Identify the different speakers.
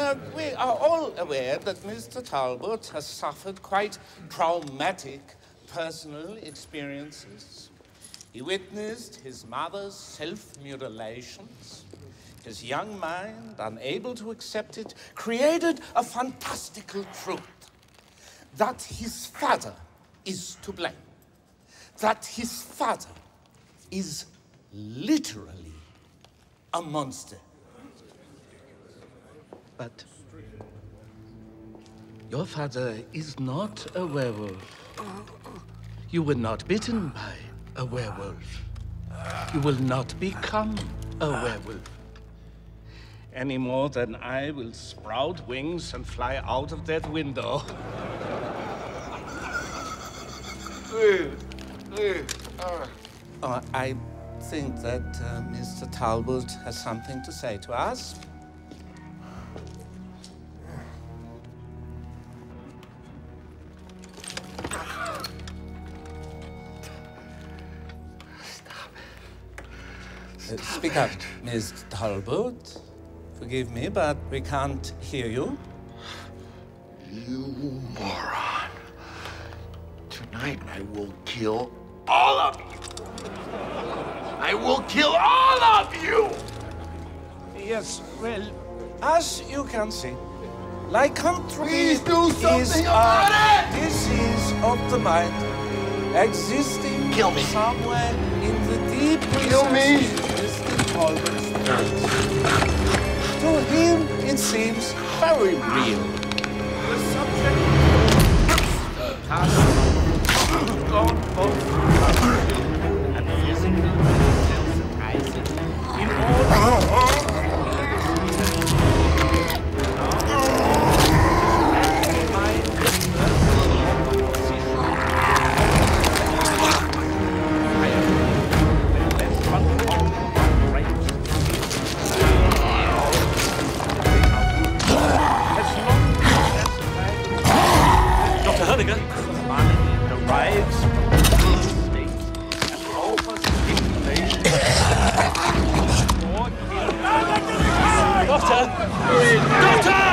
Speaker 1: Now, we are all aware that Mr. Talbot has suffered quite traumatic personal experiences. He witnessed his mother's self mutilations. His young mind, unable to accept it, created a fantastical truth that his father is to blame, that his father is literally a monster. But your father is not a werewolf. You were not bitten by a werewolf. You will not become a werewolf. Any more than I will sprout wings and fly out of that window. Uh, I think that uh, Mr. Talbot has something to say to us. Speak up, Miss Talbot. Forgive me, but we can't hear you.
Speaker 2: You moron. Tonight I will kill all of you. I will kill all of you!
Speaker 1: Yes, well, as you can see, lycanthropy
Speaker 2: Please do
Speaker 1: is
Speaker 2: something
Speaker 1: a
Speaker 2: about it!
Speaker 1: disease of the mind, existing
Speaker 2: Kill me.
Speaker 1: somewhere in the deep
Speaker 2: Kill me.
Speaker 1: To him, it seems very real. The subject
Speaker 3: Dr. Hoenneger?
Speaker 1: derives from the state and offers stimulation.
Speaker 3: Doctor! Doctor!